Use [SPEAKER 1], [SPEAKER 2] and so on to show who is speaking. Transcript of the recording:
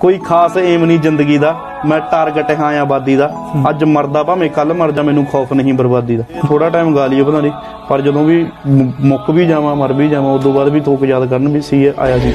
[SPEAKER 1] ਕੋਈ ਖਾਸ ਏਮ ਨਹੀਂ ਜ਼ਿੰਦਗੀ ਦਾ। ਮੈਂ ਟਾਰਗੇਟ ਹਾਂ ਆਬਾਦੀ ਦਾ। ਅੱਜ ਮਰਦਾ ਭਾਵੇਂ ਕੱਲ ਮਰ ਜਾ ਮੈਨੂੰ ਖੌਫ ਨਹੀਂ ਬਰਬਾਦੀ ਦਾ। ਥੋੜਾ ਟਾਈਮ ਗਾ ਲਈਏ ਪਤਾ ਨਹੀਂ ਪਰ ਜਦੋਂ ਵੀ ਮੁੱਕ ਵੀ ਜਾਵਾਂ ਮਰ ਵੀ ਜਾਵਾਂ ਉਦੋਂ ਬਾਅਦ ਵੀ ਤੋਕ ਯਾਦ ਕਰਨ ਵੀ ਸੀ ਆਇਆ ਸੀ।